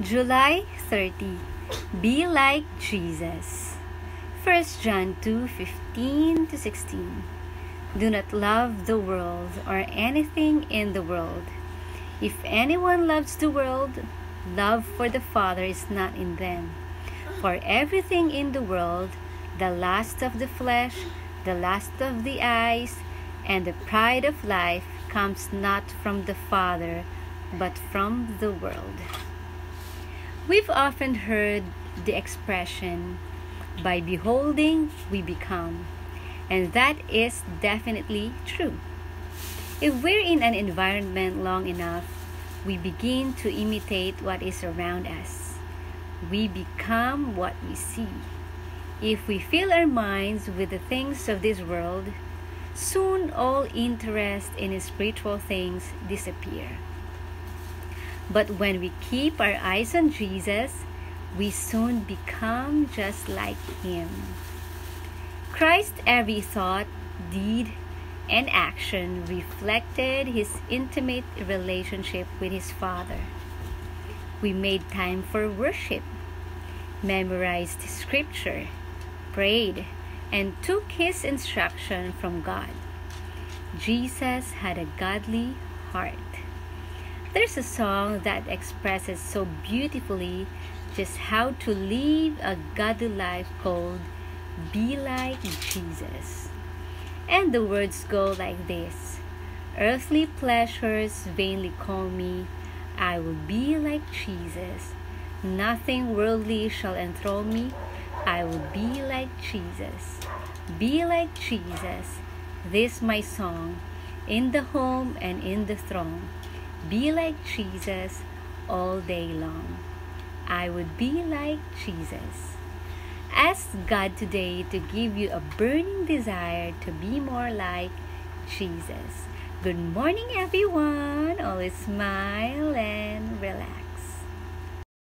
July 30. Be like Jesus. 1 John 2 15 to 16. Do not love the world or anything in the world. If anyone loves the world, love for the Father is not in them. For everything in the world, the lust of the flesh, the lust of the eyes, and the pride of life comes not from the Father, but from the world. We've often heard the expression, by beholding, we become. And that is definitely true. If we're in an environment long enough, we begin to imitate what is around us. We become what we see. If we fill our minds with the things of this world, soon all interest in spiritual things disappear. But when we keep our eyes on Jesus, we soon become just like Him. Christ's every thought, deed, and action reflected His intimate relationship with His Father. We made time for worship, memorized Scripture, prayed, and took His instruction from God. Jesus had a godly heart. There's a song that expresses so beautifully just how to live a godly life called Be Like Jesus. And the words go like this Earthly pleasures vainly call me, I will be like Jesus. Nothing worldly shall enthrall me, I will be like Jesus. Be like Jesus. This my song, in the home and in the throng. Be like Jesus all day long. I would be like Jesus. Ask God today to give you a burning desire to be more like Jesus. Good morning, everyone. Always smile and relax.